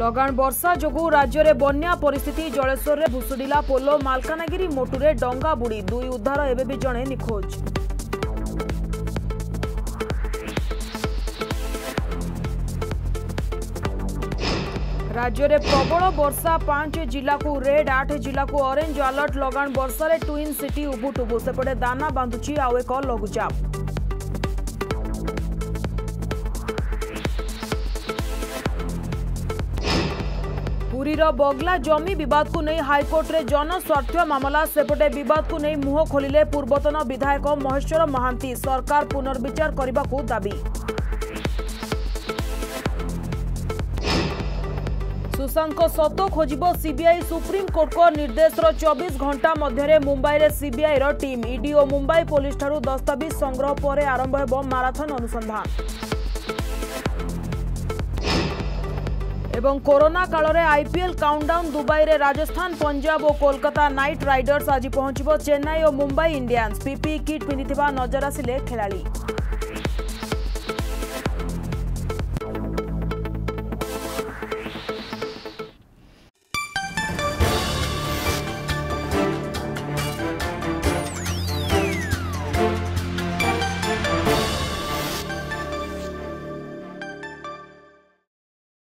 ଲଗାଣ ବର୍ଷା ଯୋଗୁଁ ରାଜ୍ୟରେ ବନ୍ୟା ପରିସ୍ଥିତି ଜଳେଶ୍ୱରରେ ଭୁଷୁଡ଼ିଲା ପୋଲ ମାଲକାନଗିରି ମୋଟୁରେ ଡଙ୍ଗା ବୁଡ଼ି ଦୁଇ ଉଦ୍ଧାର ଏବେ ବି ଜଣେ ନିଖୋଜ ରାଜ୍ୟରେ ପ୍ରବଳ ବର୍ଷା ପାଞ୍ଚ ଜିଲ୍ଲାକୁ ରେଡ୍ ଆଠ ଜିଲ୍ଲାକୁ ଅରେଞ୍ଜ ଆଲର୍ଟ ଲଗାଣ ବର୍ଷାରେ ଟ୍ୱିନ୍ ସିଟି ଉଭୁଟୁବୁ ସେପଟେ ଦାନା ବାନ୍ଧୁଛି ଆଉ ଏକ ଲଘୁଚାପ ପୁରୀର ବଗଲା ଜମି ବିବାଦକୁ ନେଇ ହାଇକୋର୍ଟରେ ଜନସ୍ୱାର୍ଥ ମାମଲା ସେପଟେ ବିବାଦକୁ ନେଇ ମୁହଁ ଖୋଲିଲେ ପୂର୍ବତନ ବିଧାୟକ ମହେଶ୍ୱର ମହାନ୍ତି ସରକାର ପୁନର୍ବିଚାର କରିବାକୁ ଦାବି ସୁଶାନ୍ତଙ୍କ ସତ ଖୋଜିବ ସିବିଆଇ ସୁପ୍ରିମକୋର୍ଟଙ୍କ ନିର୍ଦ୍ଦେଶର ଚବିଶ ଘଣ୍ଟା ମଧ୍ୟରେ ମୁମ୍ବାଇରେ ସିବିଆଇର ଟିମ୍ ଇଡି ଓ ମୁମ୍ବାଇ ପୋଲିସଠାରୁ ଦସ୍ତାବିଜ ସଂଗ୍ରହ ପରେ ଆରମ୍ଭ ହେବ ମାରାଥନ ଅନୁସନ୍ଧାନ এবং করোনা কালরে আইপিএল কাউন্টডাউন দুবাইরে রাজস্থান পাঞ্জাব ও কলকাতা নাইট রাইডার্স আজি পৌঁছবো চেন্নাই ও Mumbai Indians P P kit মিনিটবা নজর আসিলে کھلاڑی